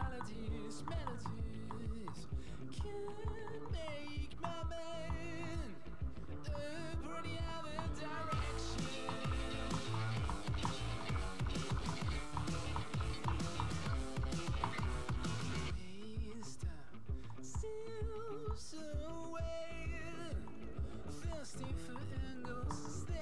melodies, melodies can make my mind up or the other direction. Still so away, thirsty for endless.